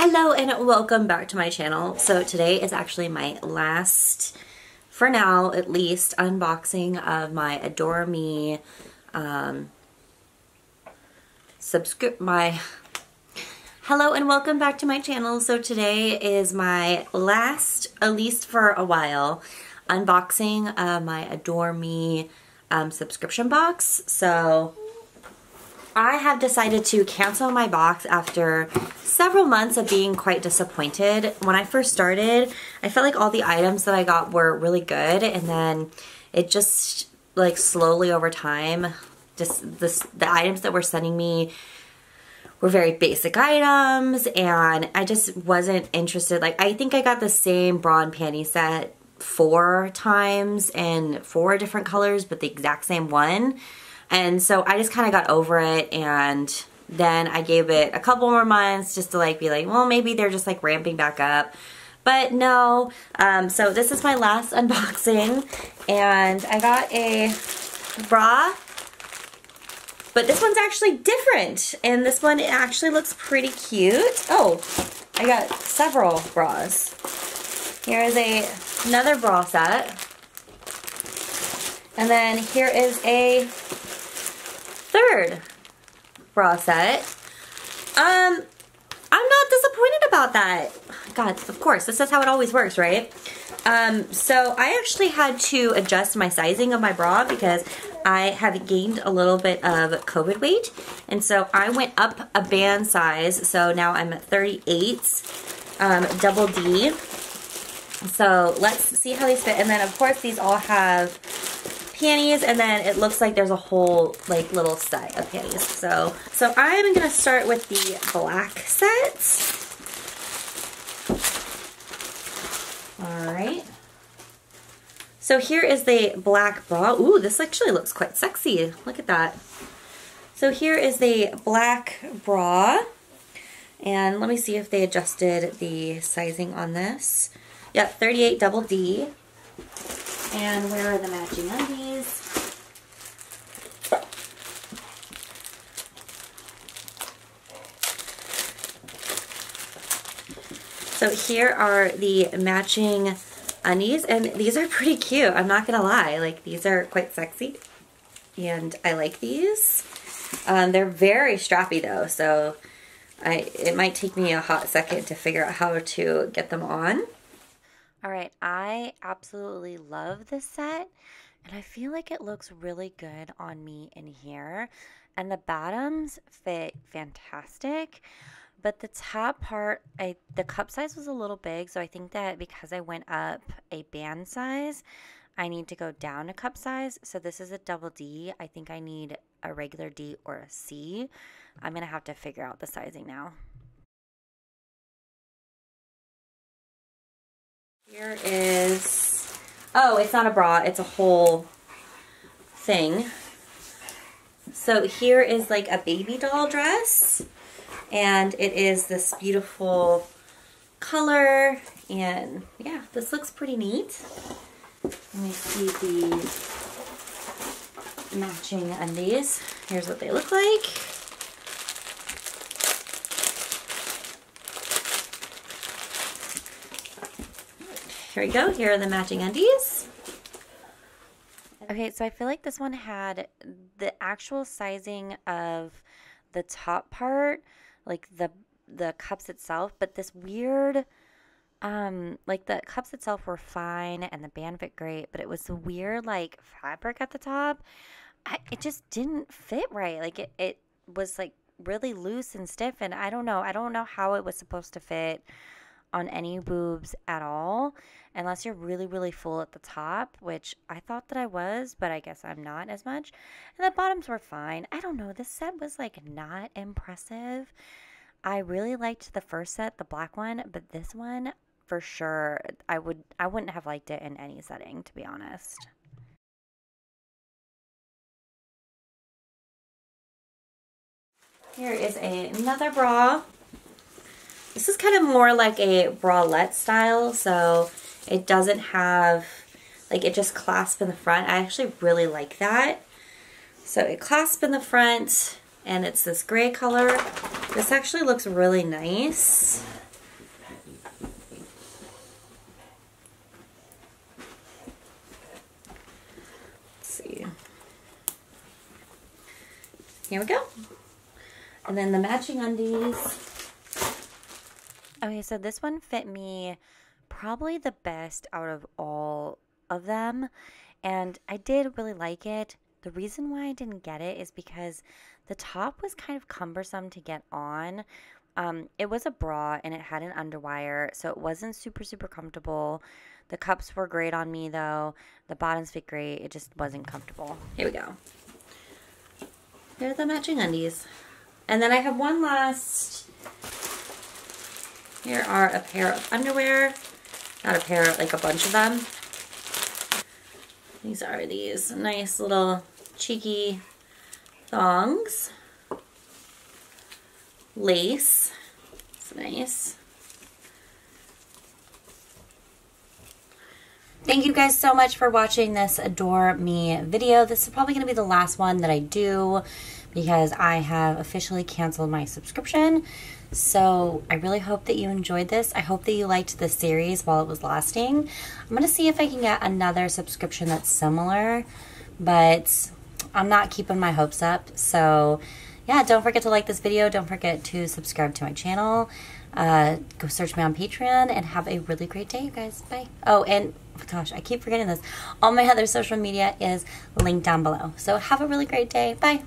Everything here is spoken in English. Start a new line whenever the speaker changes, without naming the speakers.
Hello and welcome back to my channel. So today is actually my last, for now at least, unboxing of my Adore Me um, subscribe my Hello and welcome back to my channel. So today is my last, at least for a while, unboxing of my Adore Me um, subscription box. So I have decided to cancel my box after several months of being quite disappointed. When I first started, I felt like all the items that I got were really good and then it just like slowly over time, just this, the items that were sending me were very basic items and I just wasn't interested. Like I think I got the same bra and panty set four times in four different colors, but the exact same one. And so I just kind of got over it and then I gave it a couple more months just to like be like, well, maybe they're just like ramping back up. But no, um, so this is my last unboxing and I got a bra, but this one's actually different. And this one it actually looks pretty cute. Oh, I got several bras. Here is a another bra set. And then here is a third bra set. Um, I'm not disappointed about that. God, of course, this is how it always works, right? Um, so I actually had to adjust my sizing of my bra because I have gained a little bit of COVID weight. And so I went up a band size. So now I'm at 38 um, double D. So let's see how these fit. And then of course these all have panties and then it looks like there's a whole like little set of panties. So, so I'm to start with the black set. All right. So here is the black bra. Ooh, this actually looks quite sexy. Look at that. So here is the black bra. And let me see if they adjusted the sizing on this. Yep, 38 double D. And where are the matching undies? So here are the matching undies, and these are pretty cute. I'm not gonna lie, like these are quite sexy, and I like these. Um, they're very strappy though, so I it might take me a hot second to figure out how to get them on. All right, I absolutely love this set and I feel like it looks really good on me in here. And the bottoms fit fantastic, but the top part, I the cup size was a little big, so I think that because I went up a band size, I need to go down a cup size. So this is a double D. I think I need a regular D or a C. I'm going to have to figure out the sizing now. Here is, oh, it's not a bra, it's a whole thing. So here is like a baby doll dress, and it is this beautiful color, and yeah, this looks pretty neat. Let me see the matching undies. Here's what they look like. Here we go. Here are the matching undies. Okay, so I feel like this one had the actual sizing of the top part, like the the cups itself, but this weird um like the cups itself were fine and the band fit great, but it was the weird like fabric at the top. I, it just didn't fit right. Like it it was like really loose and stiff and I don't know. I don't know how it was supposed to fit on any boobs at all unless you're really really full at the top which i thought that i was but i guess i'm not as much. And the bottoms were fine. I don't know this set was like not impressive. I really liked the first set the black one but this one for sure i would i wouldn't have liked it in any setting to be honest. Here is a, another bra this is kind of more like a bralette style, so it doesn't have, like it just clasps in the front. I actually really like that. So it clasps in the front and it's this gray color. This actually looks really nice. See. Here we go. And then the matching undies. Okay, so this one fit me probably the best out of all of them. And I did really like it. The reason why I didn't get it is because the top was kind of cumbersome to get on. Um, it was a bra and it had an underwire, so it wasn't super, super comfortable. The cups were great on me though. The bottoms fit great. It just wasn't comfortable. Here we go. Here are the matching undies. And then I have one last. Here are a pair of underwear. Not a pair, like a bunch of them. These are these nice little cheeky thongs. Lace. It's nice. Thank you guys so much for watching this Adore Me video. This is probably going to be the last one that I do because I have officially canceled my subscription. So I really hope that you enjoyed this. I hope that you liked the series while it was lasting. I'm going to see if I can get another subscription that's similar, but I'm not keeping my hopes up. So yeah, don't forget to like this video. Don't forget to subscribe to my channel. Uh, go search me on Patreon and have a really great day, you guys. Bye. Oh, and gosh, I keep forgetting this. All my other social media is linked down below. So have a really great day. Bye.